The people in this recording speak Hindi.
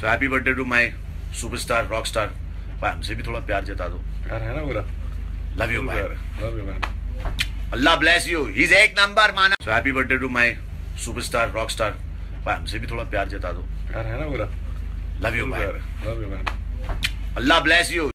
So happy birthday to my superstar rock star भाई हमसे भी थोड़ा प्यार जता दो। प्यार है ना पूरा लव यू भाई। Love you man Allah bless you he is एक नंबर माना। So happy birthday to my superstar rock star भाई हमसे भी थोड़ा प्यार जता दो। प्यार है ना पूरा लव यू भाई। Love you man Allah bless you